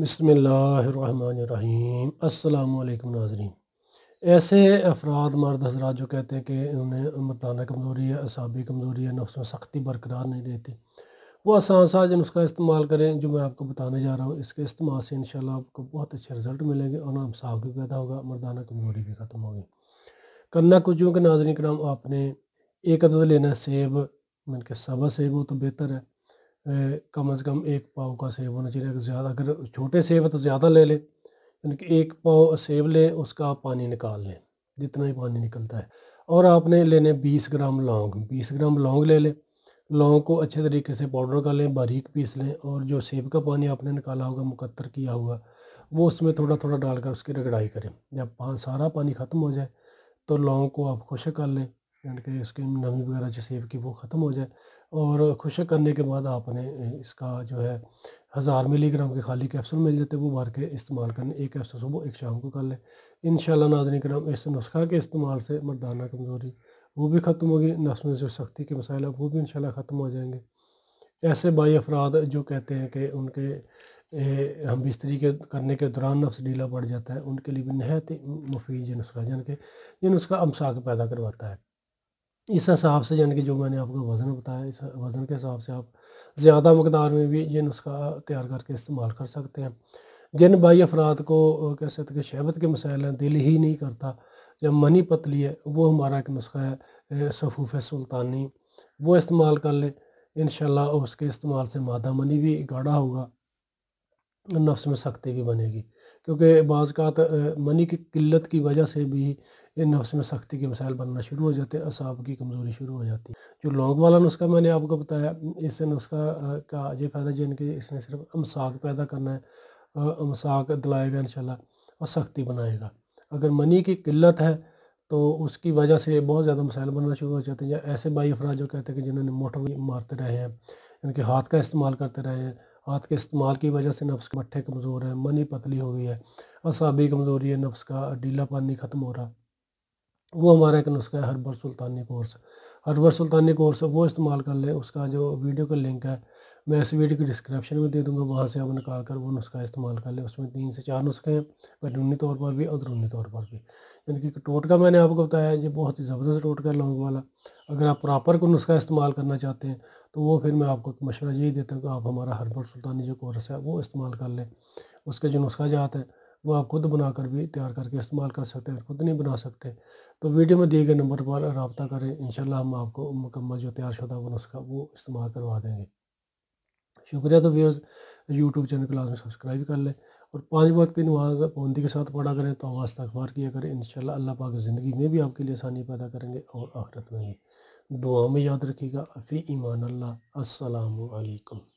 بسم اللہ الرحمن الرحیم۔ السلام علیکم ناظرین۔ ایسے افراد مرد حضرات جو کہتے ہیں کہ انہیں مردانہ کمزوری ہے، اعصابی کمزوری ہے، نفس میں سختی برقرار نہیں رہتی، وہ آسان سا جن اس کا استعمال کریں جو میں آپ کو بتانے جا رہا ہوں۔ اس کے استعمال سے انشاءاللہ آپ کو بہت اچھے رزلٹ ملیں گے اور نام صاف بھی پیدا ہوگا، مردانہ کمزوری بھی ختم ہوگی۔ کرنا کچھ جو کہ ناظرین کرام، آپ نے ایک عدد لینا سیب۔ من کے سبا سیب ہو تو بہتر ہے۔ کم از کم ایک پاؤ کا سیب ہونا چاہیے۔ اگر زیادہ، اگر چھوٹے سیب ہے تو زیادہ لے لیں۔ یعنی کہ ایک پاؤ سیب لیں، اس کا پانی نکال لیں۔ جتنا ہی پانی نکلتا ہے۔ اور آپ نے لینے بیس گرام لونگ، بیس گرام لونگ لے لیں۔ لونگ کو اچھے طریقے سے پاؤڈر کر لیں، باریک پیس لیں۔ اور جو سیب کا پانی آپ نے نکالا ہوگا، مقطر کیا ہوا وہ اس میں تھوڑا تھوڑا ڈال کر اس کی رگڑائی کریں۔ جب سارا پانی ختم ہو جائے تو لونگ کو آپ خشک کر لیں۔ یعنی کہ اس کی نمی وغیرہ جو سیب کی وہ ختم ہو جائے اور خشک کرنے کے بعد آپ نے اس کا جو ہے ہزار ملی گرام کے خالی کیپسول مل جاتے، وہ بھر کے استعمال کرنے، ایک کیپسول صبح، ایک شام کو کر لیں۔ انشاءاللہ ناظرین کرام، اس نسخہ کے استعمال سے مردانہ کمزوری وہ بھی ختم ہوگی نفس میں جو سختی کے مسائل ہیں وہ بھی انشاءاللہ ختم ہو جائیں گے۔ ایسے بائی افراد جو کہتے ہیں کہ ان کے ہم بستری کے کرنے کے دوران نفس ڈھیلا پڑ جاتا ہے، ان کے لیے بھی نہایت مفید یہ نسخہ، جن کے، یہ نسخہ امساک پیدا کرواتا ہے۔ اس حساب سے یعنی کہ جو میں نے آپ کو وزن بتایا، اس وزن کے حساب سے آپ زیادہ مقدار میں بھی یہ نسخہ تیار کر کے استعمال کر سکتے ہیں۔ جن بائی افراد کو کہہ سکتے کہ شہبت کے مسائل ہیں، دل ہی نہیں کرتا یا منی پتلی ہے، وہ ہمارا ایک نسخہ ہے صفوف سلطانی۔ وہ استعمال کر لیں انشاءاللہ اس کے استعمال سے مادہ منی بھی گاڑا ہوگا۔ نفس میں سختی بھی بنے گی۔ کیونکہ بعض کا منی کی قلت کی وجہ سے بھی یہ نفس میں سختی کے مسائل بننا شروع ہو جاتے ہیں اصاب کی کمزوری شروع ہو جاتی ہے جو لونگ والا نسخہ میں نے آپ کو بتایا، اس نسخہ کا یہ فائدہ جن کے اس نے صرف امساک پیدا کرنا ہے امساک دلائے گا انشاءاللہ اور سختی بنائے گا۔ اگر منی کی قلت ہے تو اس کی وجہ سے بہت زیادہ مسائل بننا شروع ہو جاتے ہیں۔ یا ایسے بائی افراد جو کہتے ہیں کہ جنہوں نے موٹر مارتے رہے ہیں، ان کے ہاتھ کا استعمال کرتے رہے ہیں ہاتھ کے استعمال کی وجہ سے نفس مٹھے کمزور ہیں منی پتلی ہو گئی ہے اصابی کمزوری ہے، نفس کا ڈیلا پانی ختم ہو رہا۔ وہ ہمارا ایک نسخہ ہے، ہربر سلطانی کورس۔ ہربر سلطانی کورس وہ استعمال کر لیں، اس کا جو ویڈیو کا لنک ہے میں اس ویڈیو کی ڈسکرپشن میں دے دوں گا۔ وہاں سے آپ نکال کر وہ نسخہ استعمال کر لیں۔ اس میں تین سے چار نسخے ہیں، بیرونی طور پر بھی اندرونی طور پر بھی۔ یعنی کہ ٹوٹکا میں نے آپ کو بتایا یہ بہت ہی زبردست ٹوٹکا ہے لونگ والا۔ اگر آپ پراپر کو نسخہ استعمال کرنا چاہتے ہیں، تو وہ پھر میں آپ کو مشورہ یہی دیتا ہوں کہ آپ ہمارا ہربر سلطانی جو کورس ہے، وہ استعمال کر لیں۔ اس کے جو نسخہ جات ہیں، وہ آپ خود بنا کر بھی تیار کر کے استعمال کر سکتے ہیں خود نہیں بنا سکتے۔ تو ویڈیو میں دیے گئے نمبر پر رابطہ کریں۔ انشاءاللہ ہم آپ کو مکمل جو تیار شدہ وہ نسخہ وہ استعمال کروا دیں گے۔ شکریہ تو ویوز یوٹیوب چینل کلاس میں سبسکرائب کر لیں اور پانچ وقت کی نماز پابندی کے ساتھ پڑھا کریں تو آواز اخبار کیا کریں۔ انشاءاللہ اللہ پاک زندگی میں بھی آپ کے لیے آسانی پیدا کریں گے اور آخرت میں بھی۔ دعا میں یاد رکھیے گا۔ فی ایمان اللہ۔ السلام علیکم۔